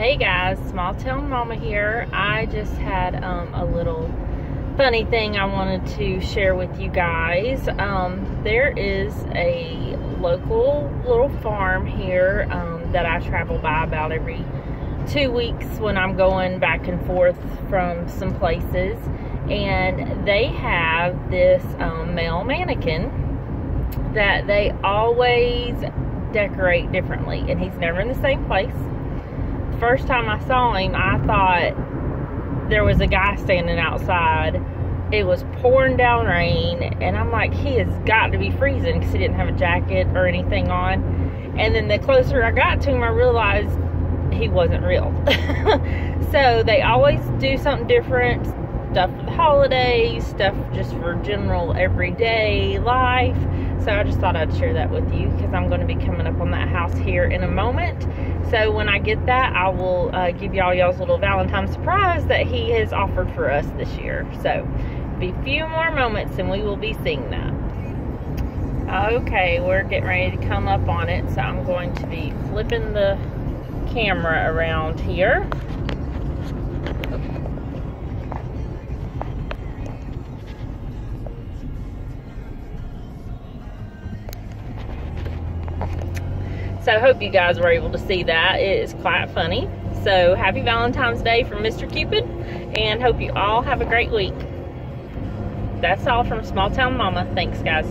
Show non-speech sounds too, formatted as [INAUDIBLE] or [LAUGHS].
Hey guys, Small Town Mamma here. I just had um, a little funny thing I wanted to share with you guys. Um, there is a local little farm here um, that I travel by about every two weeks when I'm going back and forth from some places. And they have this um, male mannequin that they always decorate differently. And he's never in the same place first time I saw him, I thought there was a guy standing outside. It was pouring down rain, and I'm like, he has got to be freezing because he didn't have a jacket or anything on. And then the closer I got to him, I realized he wasn't real. [LAUGHS] so they always do something different stuff for the holidays, stuff just for general everyday life. So I just thought I'd share that with you because I'm going to be coming up on that house here in a moment. So when I get that, I will uh, give y'all y'all's little Valentine surprise that he has offered for us this year. So be a few more moments and we will be seeing that. Okay, we're getting ready to come up on it. So I'm going to be flipping the camera around here. So I hope you guys were able to see that. It is quite funny. So happy Valentine's Day from Mr. Cupid and hope you all have a great week. That's all from Small Town Mamma. Thanks guys.